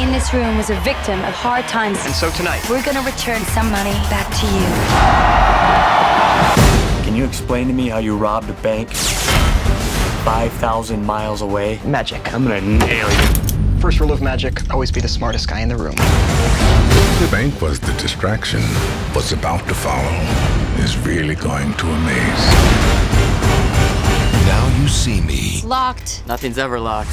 in this room was a victim of hard times. And so tonight, We're gonna return some money back to you. Can you explain to me how you robbed a bank 5,000 miles away? magic. I'm gonna nail you. First rule of magic always be the smartest guy in the room. The bank was the distraction. What's about to follow is really going to amaze. Now you see me. Locked. Nothing's ever locked.